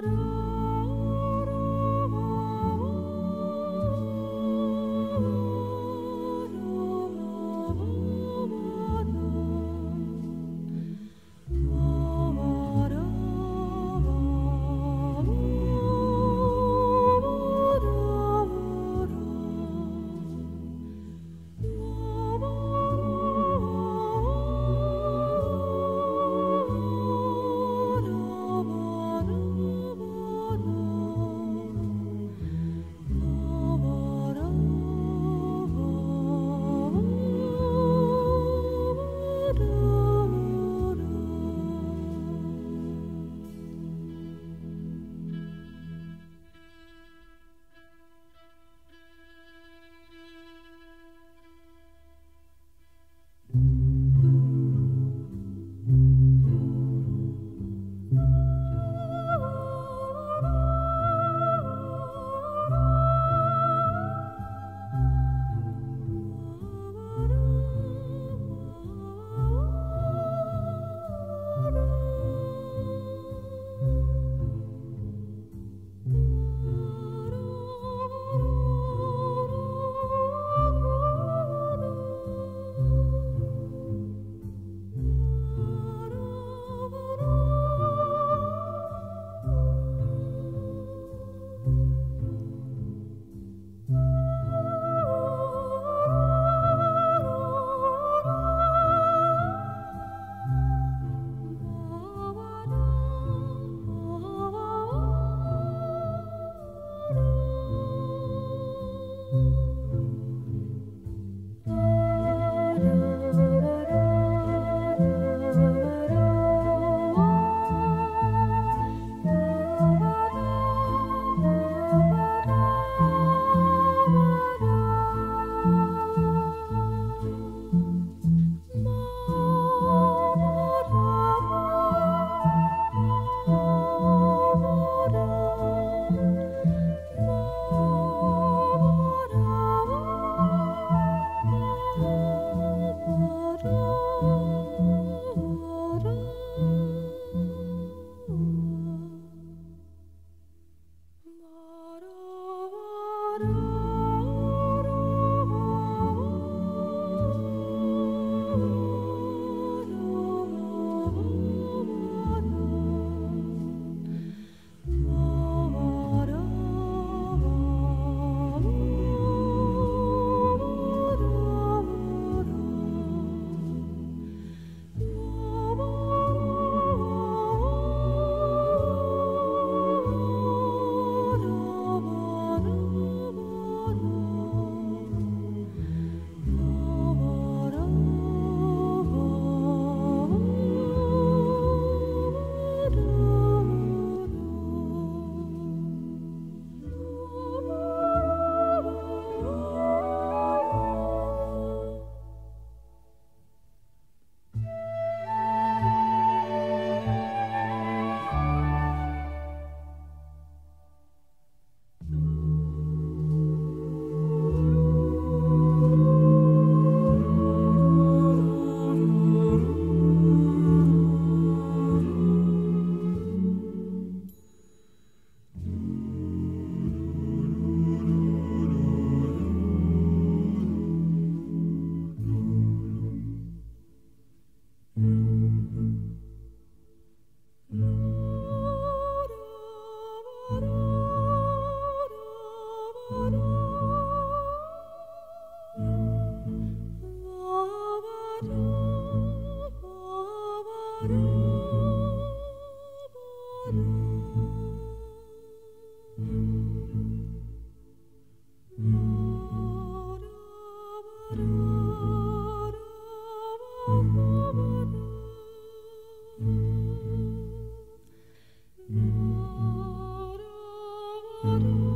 Lord. Mm.